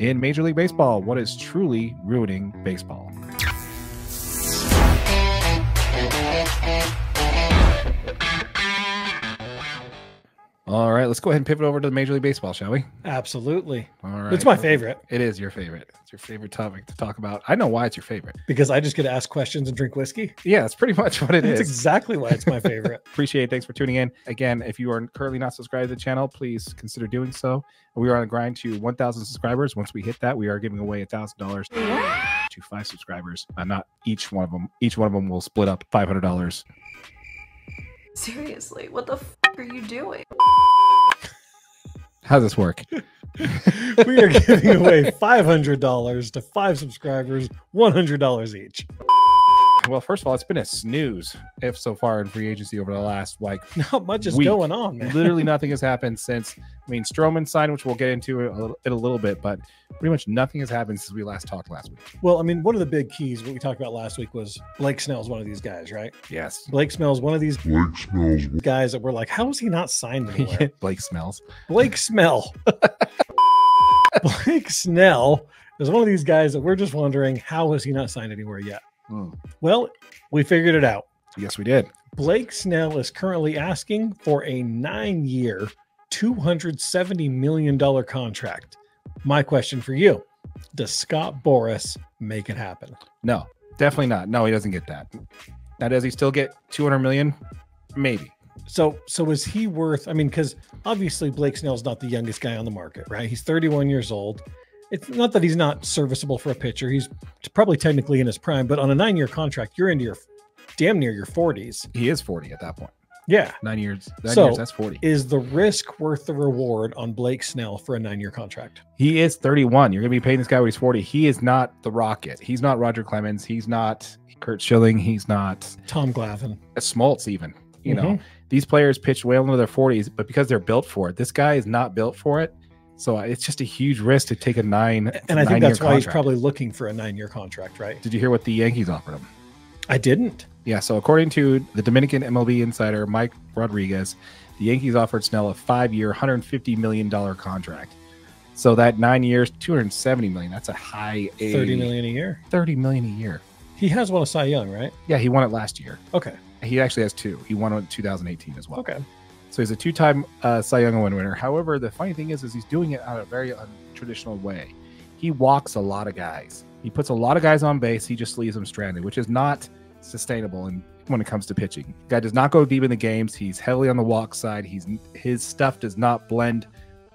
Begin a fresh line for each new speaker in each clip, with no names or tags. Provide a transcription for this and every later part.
in Major League Baseball. What is truly ruining baseball? All right, let's go ahead and pivot over to the Major League Baseball, shall we?
Absolutely.
All right.
It's my favorite
It is your favorite. It's your favorite topic to talk about. I know why it's your favorite.
because I just get to ask questions and drink whiskey.
Yeah, that's pretty much what it
That's
is.
exactly why it's my favorite.
Appreciate it. Thanks for tuning in. Again, if you are currently not subscribed to the channel, please consider doing so. We are on a grind to 1,000 subscribers. Once we hit that, we are giving away $1,000 to five subscribers. Uh, not each one of them. Each one of them will split up $500.
Seriously, what the f are you doing?
How does this work?
we are giving away $500 to five subscribers, $100 each.
Well, first of all, it's been a snooze if so far in free agency over the last like
Not much is
Week.
going on, man.
literally nothing has happened since. I mean, Stroman signed, which we'll get into a little- in a little bit, but pretty much nothing has happened since we last talked last week.
Well, I mean, one of the big keys, what we talked about last week was Blake Snell's one of these guys, right?
Yes.
Blake Snell's one of these
Blake smells
guys that we're like, how is he not signed anywhere?
Blake smells.
Blake Smell. Blake Snell is one of these guys that we're just wondering, how is he not signed anywhere yet?
Hmm.
Well, we figured it out.
Yes, we did.
Blake Snell is currently asking for a nine year, $270 million contract. My question for you Does Scott Boras make it happen?
No, definitely not. No, he doesn't get that. Now, does he still get 200 million? Maybe.
So, so is he worth? I mean, because obviously Blake Snell's not the youngest guy on the market, right? He's 31 years old. It's not that he's not serviceable for a pitcher. He's probably technically in his prime, but on a nine-year contract, you're into your damn near your 40s.
He is 40 at that point.
Yeah.
Nine years. Nine
So-
years, that's 40.
Is the risk worth the reward on Blake Snell for a nine-year contract?
He is 31. You're going to be paying this guy when he's 40. He is not the Rocket. He's not Roger Clemens. He's not Curt Schilling. He's not
Tom Glavine.
Smoltz, even. You know,
Mhm.
these players pitch well into their 40s, but because they're built for it, this guy is not built for it. So uh, it's just a huge risk to take a nine.
And I think that's why he's probably looking for a nine-year contract, right?
Did you hear what the Yankees offered him?
I didn't.
Yeah, so according to the Dominican MLB insider Mike Rodriguez, the Yankees offered Snell a five-year, $150 million contract. So that nine years, 270 million. That's a high A.
30 million a year.
30 million a year.
He has won a Cy Young, right?
Yeah, he won it last year.
Okay.
He actually has two. He won it in 2018 as well.
Okay.
So he's a two-time uh, Cy Young Award winner. However, the funny thing is, is he's doing it out a very untraditional way. He walks a lot of guys. He puts a lot of guys on base. He just leaves them stranded, which is not sustainable. And when it comes to pitching, guy does not go deep in the games. He's heavily on the walk side. He's his stuff does not blend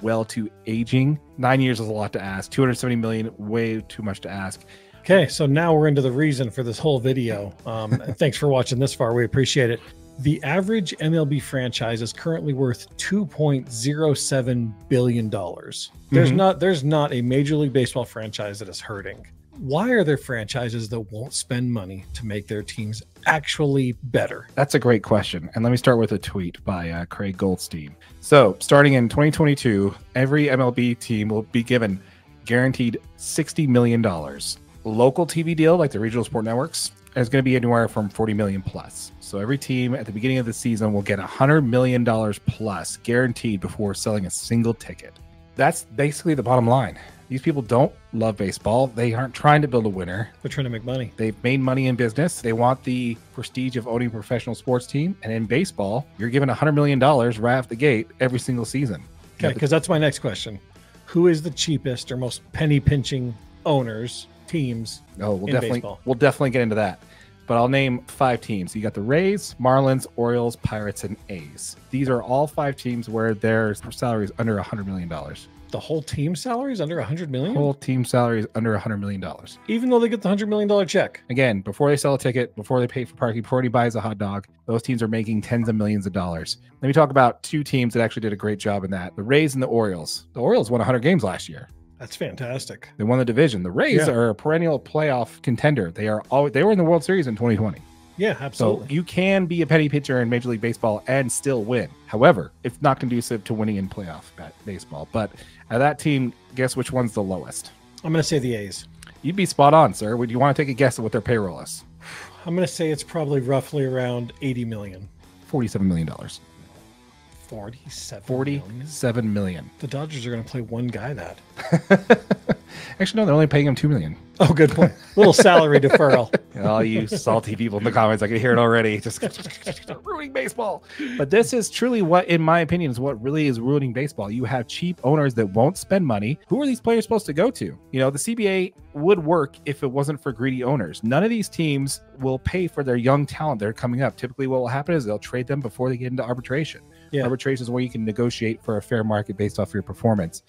well to aging. Nine years is a lot to ask. 270 million, way too much to ask.
Okay, so now we're into the reason for this whole video. Um, thanks for watching this far. We appreciate it. The average MLB franchise is currently worth two point zero seven billion dollars. There's
Mhm.
not there's not a Major League Baseball franchise that is hurting. Why are there franchises that won't spend money to make their teams actually better?
That's a great question. And let me start with a tweet by uh, Craig Goldstein. So, starting in 2022, every MLB team will be given guaranteed $60 million. Local TV deal, like the regional sport networks, is going to be anywhere from 40 million plus. So, every team at the beginning of the season will get $100 million plus guaranteed before selling a single ticket. That's basically the bottom line. These people don't love baseball. They aren't trying to build a winner.
They're trying to make money.
They've made money in business. They want the prestige of owning a professional sports team. And in baseball, you're given $100 million right off the gate every single season.
Okay, because that's my next question. Who is the cheapest or most penny pinching owners, teams?
Oh, we'll
in
definitely
baseball.
we'll definitely get into that. But I'll name five teams. You got the Rays, Marlins, Orioles, Pirates, and A's. These are all five teams where their salary is under $100 million.
The whole team salary is under a hundred million,
Whole team salary is under $100 million.
even though they get the hundred million dollar check.
Again, before they sell a ticket, before they pay for parking, before he buys a hot dog, those teams are making tens of millions of dollars. Let me talk about two teams that actually did a great job in that the Rays and the Orioles. The Orioles won 100 games last year.
That's fantastic.
They won the division. The Rays
Yeah.
are a perennial playoff contender. They are always, they were in the World Series in 2020.
Yeah, absolutely.
So you can be a penny pitcher in Major League Baseball and still win. However, it's not conducive to winning in playoff baseball. But uh, that team, guess which one's the lowest?
I'm going to say the A's.
You'd be spot on, sir. Would you want to take a guess at what their payroll is?
I'm going to say it's probably roughly around 80 million.
$47 million.
47 million.
47 million.
The Dodgers are going to play one guy that.
Actually, no, they're only paying him two million.
Oh, good point. Little salary deferral.
All you salty people in the comments, I can hear it already. Just ruining baseball. But this is truly what, in my opinion, is what really is ruining baseball. You have cheap owners that won't spend money. Who are these players supposed to go to? You know, the CBA would work if it wasn't for greedy owners. None of these teams will pay for their young talent that are coming up. Typically, what will happen is they'll trade them before they get into arbitration.
Yeah.
Arbitration is where you can negotiate for a fair market based off your performance.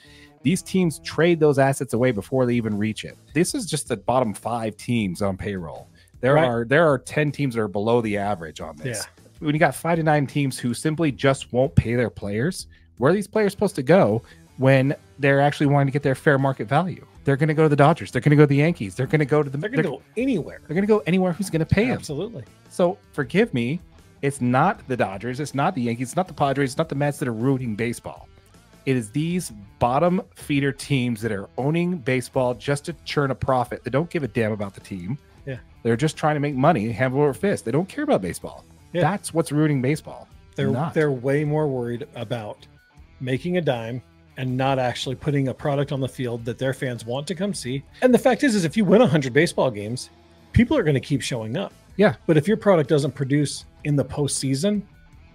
These teams trade those assets away before they even reach it. This is just the bottom five teams on payroll. There
Right.
are there are ten teams that are below the average on this. When you got five to nine teams who simply just won't pay their players, where are these players supposed to go when they're actually wanting to get their fair market value? They're going to go to the Dodgers. They're going to go to the Yankees. They're going to go to the.
They're going to go anywhere.
They're going to go anywhere who's going to pay them.
Absolutely.
So forgive me, it's not the Dodgers, it's not the Yankees, it's not the Padres, it's not the Mets that are ruining baseball. It is these bottom feeder teams that are owning baseball just to churn a profit. They don't give a damn about the team.
Yeah.
They're just trying to make money, hand over fist. They don't care about baseball.
Yeah.
That's what's ruining baseball.
They're
Not.
they're way more worried about making a dime and not actually putting a product on the field that their fans want to come see. And the fact is, is if you win 100 baseball games, people are going to keep showing up.
Yeah.
But if your product doesn't produce in the postseason,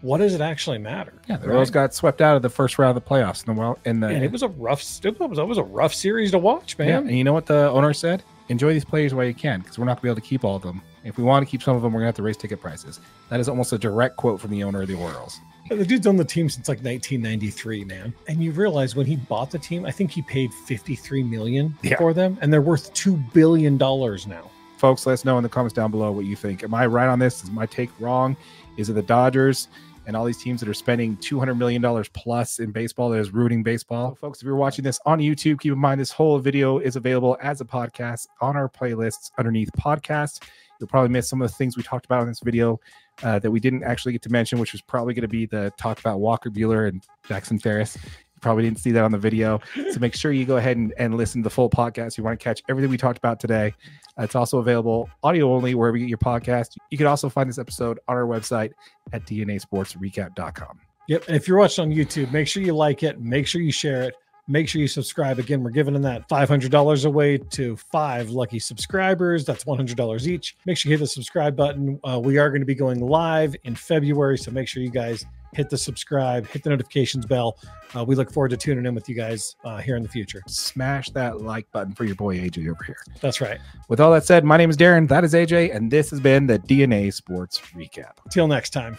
what does it actually matter?
Yeah, the
right?
Royals got swept out of the first round of the playoffs. In the well, in the
and it was a rough. It was, it was a rough series to watch,
yeah.
man.
And you know what the owner said? Enjoy these players while you can, because we're not gonna be able to keep all of them. If we want to keep some of them, we're gonna have to raise ticket prices. That is almost a direct quote from the owner of the Orioles.
The dude's on the team since like 1993, man. And you realize when he bought the team, I think he paid 53 million
Yeah.
for them, and they're worth two billion dollars now.
folks let us know in the comments down below what you think am i right on this is my take wrong is it the dodgers and all these teams that are spending 200 million dollars plus in baseball that is ruining baseball. So folks if you're watching this on youtube keep in mind this whole video is available as a podcast on our playlists underneath podcast you'll probably miss some of the things we talked about in this video uh, that we didn't actually get to mention which was probably going to be the talk about walker buehler and jackson ferris probably didn't see that on the video so make sure you go ahead and, and listen to the full podcast you want to catch everything we talked about today It's also available audio only wherever you get your podcast. You can also find this episode on our website at dnasportsrecap.com.
Yep. And if you're watching on YouTube, make sure you like it, make sure you share it, make sure you subscribe. Again, we're giving that $500 away to five lucky subscribers. That's $100 each. Make sure you hit the subscribe button. Uh, we are going to be going live in February. So make sure you guys hit the subscribe, hit the notifications bell. Uh, we look forward to tuning in with you guys uh, here in the future.
Smash that like button for your boy AJ over here.
That's right.
With all that said, my name is Darren. That is AJ, and this has been the DNA Sports Recap.
Till next time.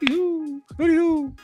Hoo-hoo. Hoo-hoo.